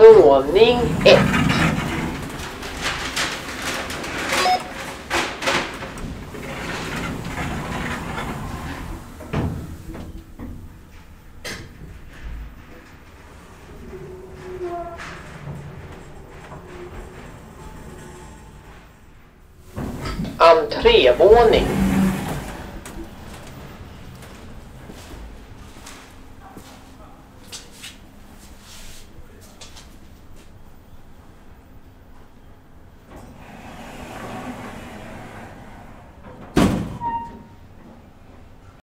Våning ett. Entrévåning.